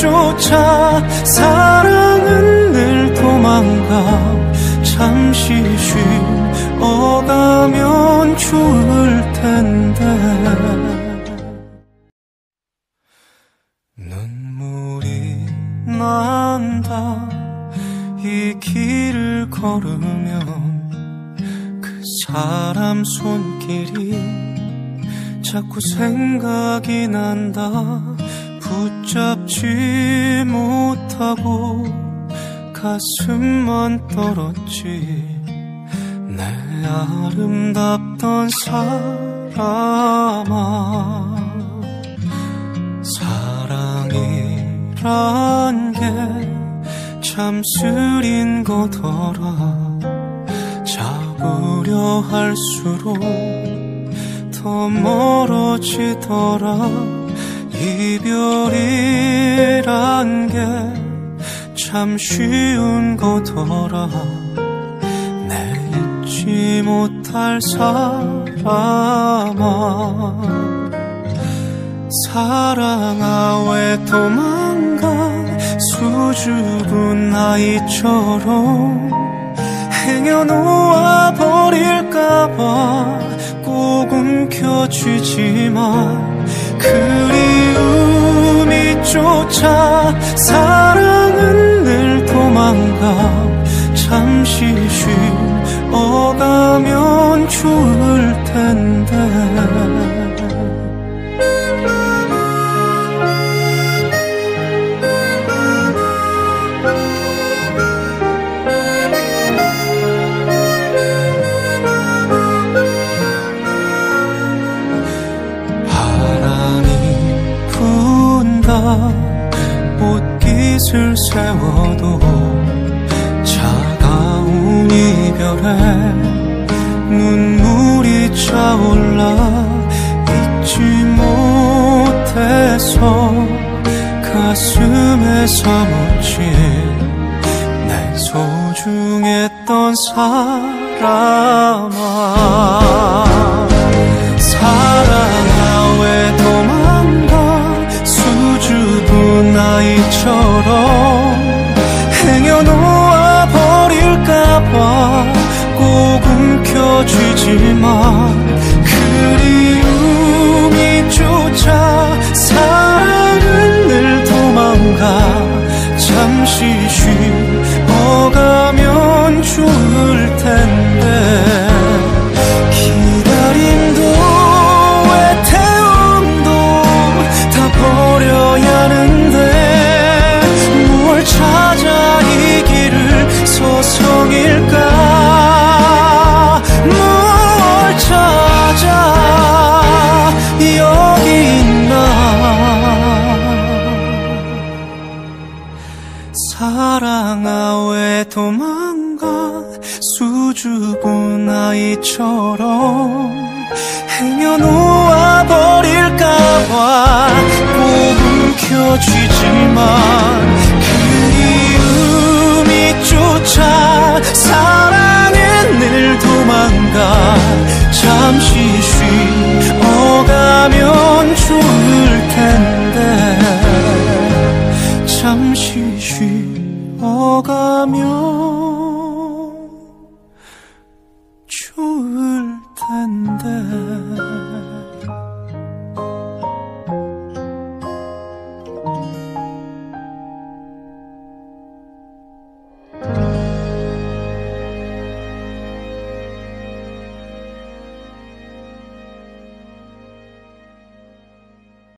쫓아 사랑은 늘 도망가 잠시 쉬어가면 좋을 텐데. 눈물이 난다. 이 길을 걸으면 그 사람 손길이 자꾸 생각이 난다. 붙잡 지 못하고 가슴만 떨었지. 내 아름답던 사람아 사랑이란 게 참 쓰린 거더라. 잡으려 할수록 더 멀어지더라 이별이란 게 참 쉬운 거더라. 내 잊지 못할 사람아. 사랑아 왜 도망가? 수줍은 아이처럼 행여놓아 버릴까봐 꼭 움켜쥐지만 그리움이 쫓아 사랑은 늘 도망가 잠시 쉬 옷깃을 세워도 차가운 이별에 눈물이 차올라 잊지 못해서 가슴에 사무친 내 소중했던 사람아. 사랑 움켜쥐지만 그리움이 쫓아 사랑은 늘 도망가 잠시 쉬 사랑아 왜 도망가 수줍은 아이처럼 행여놓아 버릴까봐 꼭 움켜쥐지만 그리움이 쫓아 사랑은 늘 도망가 잠시 쉬어가면